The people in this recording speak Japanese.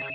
you